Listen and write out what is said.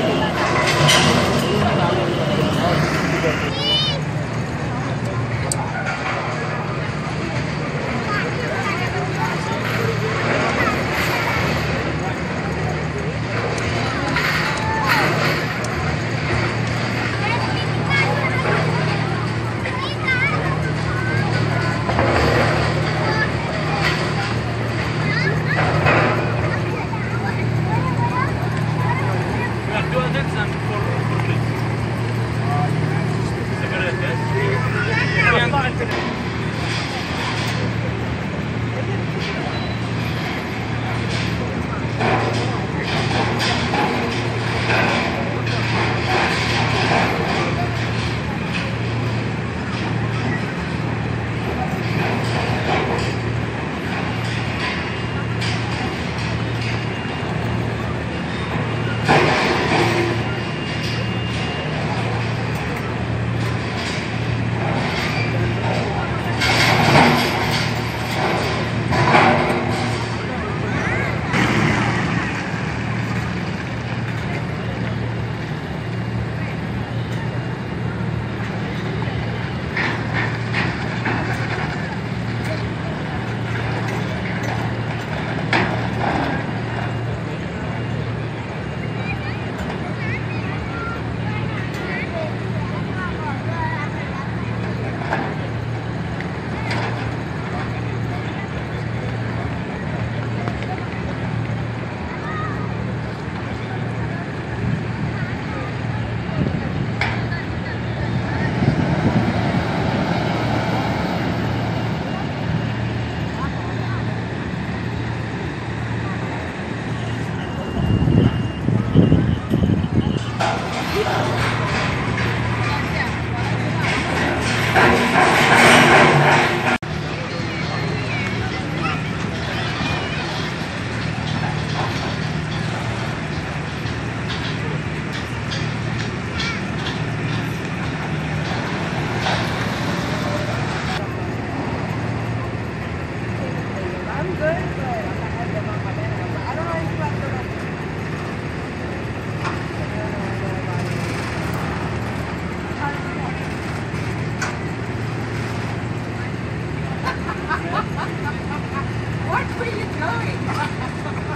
humanity. what were you doing?